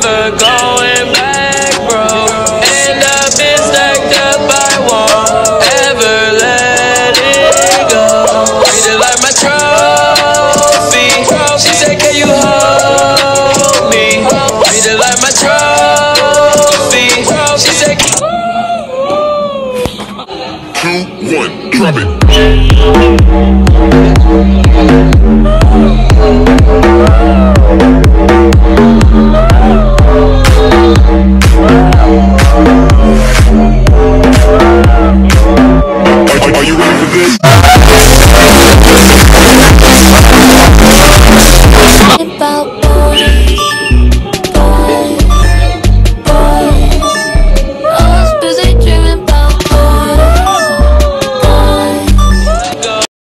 never going back, bro. And I've been stacked up, I won't ever let it go. Treated like my trophy. She said, Can you hold me? Treated like my trophy. She said, Two, one, drop it. Thank you.